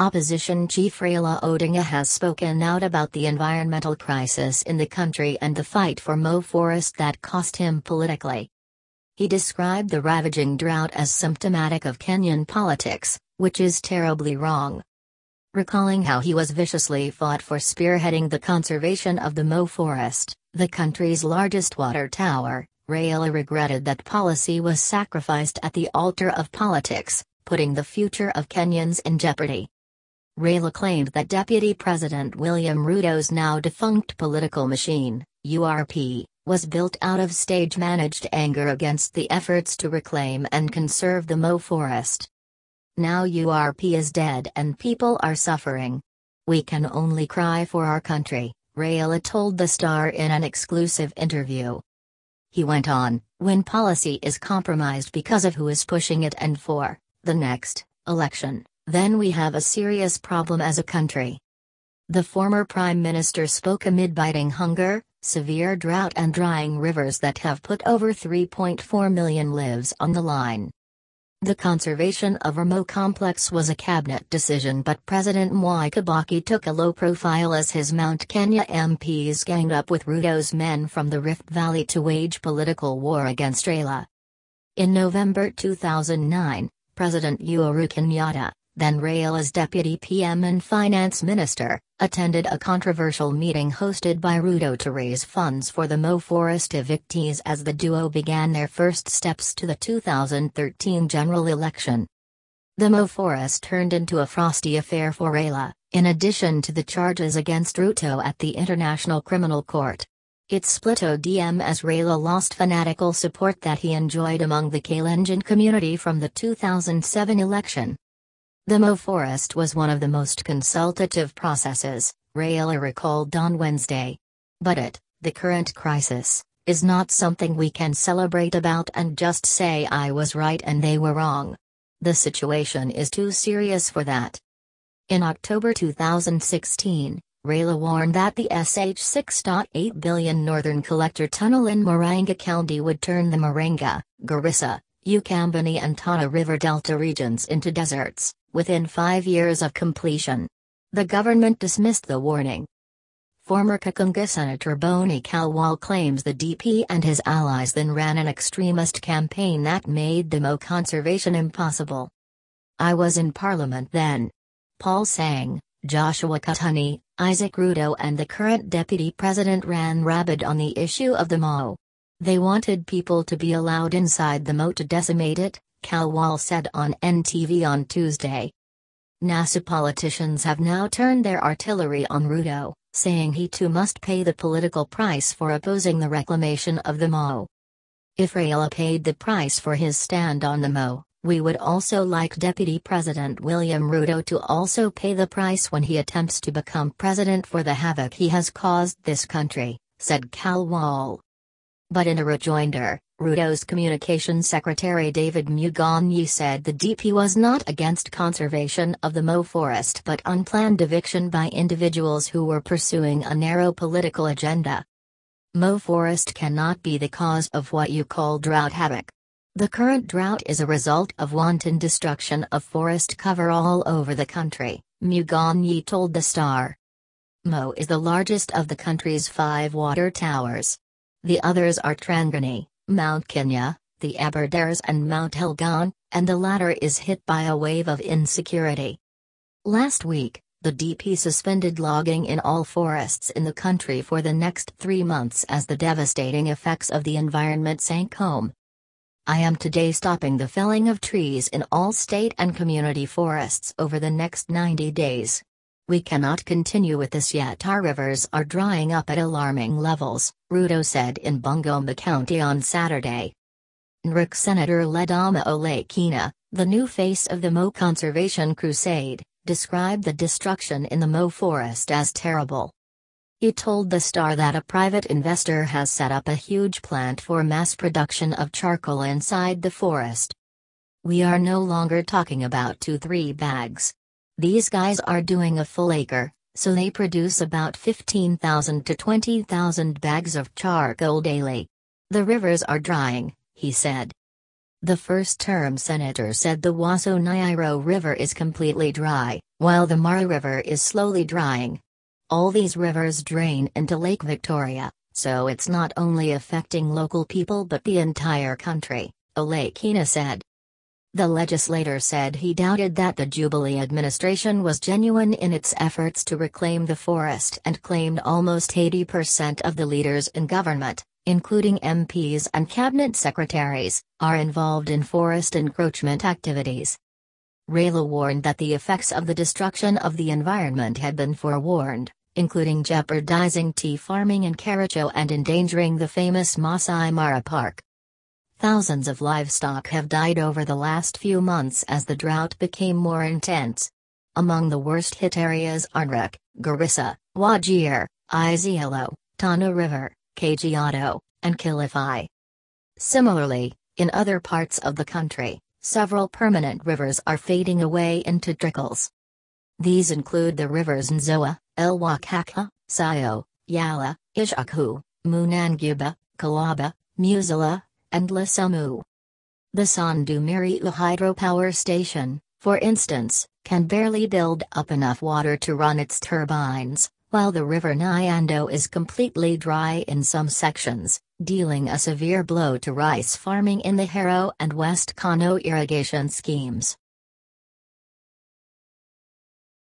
Opposition chief Raila Odinga has spoken out about the environmental crisis in the country and the fight for Mau forest that cost him politically. He described the ravaging drought as symptomatic of Kenyan politics, which is terribly wrong. Recalling how he was viciously fought for spearheading the conservation of the Mau forest, the country's largest water tower, Raila regretted that policy was sacrificed at the altar of politics, putting the future of Kenyans in jeopardy. Raila claimed that Deputy President William Ruto's now defunct political machine, URP, was built out of stage-managed anger against the efforts to reclaim and conserve the Mau forest. Now URP is dead and people are suffering. We can only cry for our country, Raila told The Star in an exclusive interview. He went on, when policy is compromised because of who is pushing it and for the next election, then we have a serious problem as a country. The former prime minister spoke amid biting hunger, severe drought, and drying rivers that have put over 3.4 million lives on the line. The conservation of Ramo complex was a cabinet decision, but President Mwai Kibaki took a low profile as his Mount Kenya MPs ganged up with Ruto's men from the Rift Valley to wage political war against Raila. In November 2009, President Uhuru Kenyatta, then Raila's deputy PM and finance minister, attended a controversial meeting hosted by Ruto to raise funds for the Mau Forest evictees as the duo began their first steps to the 2013 general election. The Mau Forest turned into a frosty affair for Raila, in addition to the charges against Ruto at the International Criminal Court. It split ODM as Raila lost fanatical support that he enjoyed among the Kalenjin community from the 2007 election. The Mau Forest was one of the most consultative processes, Raila recalled on Wednesday. But it, the current crisis, is not something we can celebrate about and just say I was right and they were wrong. The situation is too serious for that. In October 2016, Raila warned that the SH 6.8 billion Northern Collector Tunnel in Murang'a County would turn the Murang'a, Garissa, Ukambani and Tana River Delta regions into deserts within five years of completion. The government dismissed the warning. Former Kakamega Senator Boni Khalwale claims the DP and his allies then ran an extremist campaign that made the Mau conservation impossible. I was in parliament then. Paul Sang, Joshua Kutuny, Isaac Ruto and the current deputy president ran rabid on the issue of the Mau. They wanted people to be allowed inside the moat to decimate it, Khalwale said on NTV on Tuesday. NASA politicians have now turned their artillery on Ruto, saying he too must pay the political price for opposing the reclamation of the Mau. If Raila paid the price for his stand on the Mau, we would also like Deputy President William Ruto to also pay the price when he attempts to become president for the havoc he has caused this country, said Khalwale. But in a rejoinder, Ruto's communications secretary David Mugonyi said the DP was not against conservation of the Mau forest but unplanned eviction by individuals who were pursuing a narrow political agenda. Mau forest cannot be the cause of what you call drought havoc. The current drought is a result of wanton destruction of forest cover all over the country, Mugonyi told The Star. Mau is the largest of the country's five water towers. The others are Cherangani, Mount Kenya, the Aberdares and Mount Elgon, and the latter is hit by a wave of insecurity. Last week, the DP suspended logging in all forests in the country for the next three months as the devastating effects of the environment sank home. I am today stopping the felling of trees in all state and community forests over the next 90 days. We cannot continue with this yet. Our rivers are drying up at alarming levels, Ruto said in Bungoma County on Saturday. NRIC Senator Ledama Olekina, the new face of the Mau conservation crusade, described the destruction in the Mau forest as terrible. He told the Star that a private investor has set up a huge plant for mass production of charcoal inside the forest. We are no longer talking about 2 3 bags. These guys are doing a full acre, so they produce about 15,000 to 20,000 bags of charcoal daily. The rivers are drying, he said. The first-term senator said the Waso Nyiro River is completely dry, while the Mara River is slowly drying. All these rivers drain into Lake Victoria, so it's not only affecting local people but the entire country, Olekina said. The legislator said he doubted that the Jubilee administration was genuine in its efforts to reclaim the forest and claimed almost 80% of the leaders in government, including MPs and cabinet secretaries, are involved in forest encroachment activities. Raila warned that the effects of the destruction of the environment had been forewarned, including jeopardizing tea farming in Kericho and endangering the famous Masai Mara Park. Thousands of livestock have died over the last few months as the drought became more intense. Among the worst hit areas are Narok, Garissa, Wajir, Isiolo, Tana River, Kajiado, and Kilifi. Similarly, in other parts of the country, several permanent rivers are fading away into trickles. These include the rivers Nzoia, Elwakaka, Sayo, Yala, Ishaku, Munanguba, Kalaba, Musila, and Lasamu. The Sondu Miriu hydropower station, for instance, can barely build up enough water to run its turbines, while the river Nyando is completely dry in some sections, dealing a severe blow to rice farming in the Haro and West Kano irrigation schemes.